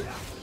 Yeah.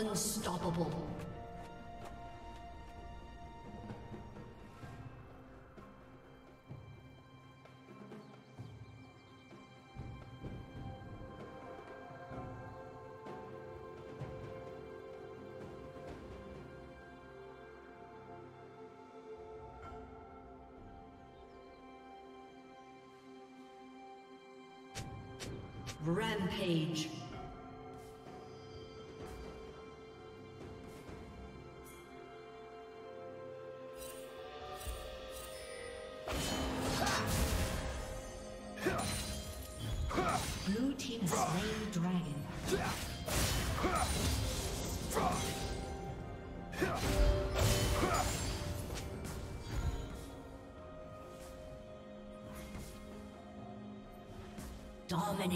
Unstoppable. Rampage.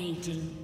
Dominating.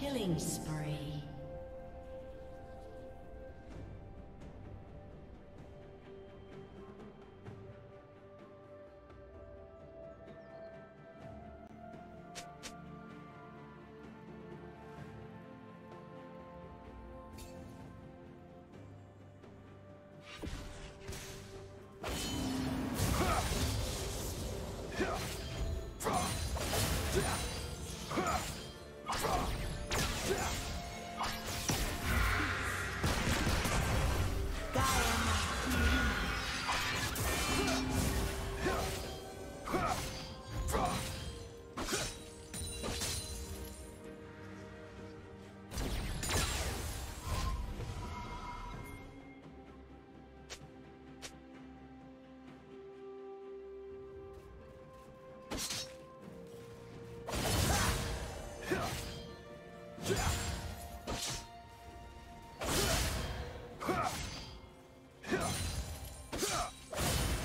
Killing spree.